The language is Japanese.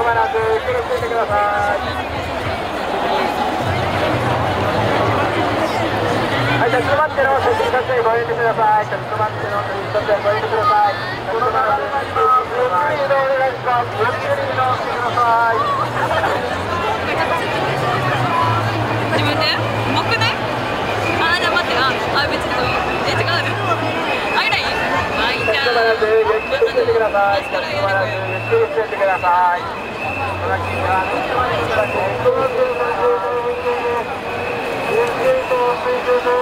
止まらずゆっくりついてくださいはい、立ち止まっての接触撮影ご遠慮ください。立ち止まっての接触撮影ご遠慮ください。このままゆっくり移動お願いします。ゆっくり移動してください。ださい。立ち止まらずゆっくりついてください。おなきが立ち止まってください。ゆっくりとついてください。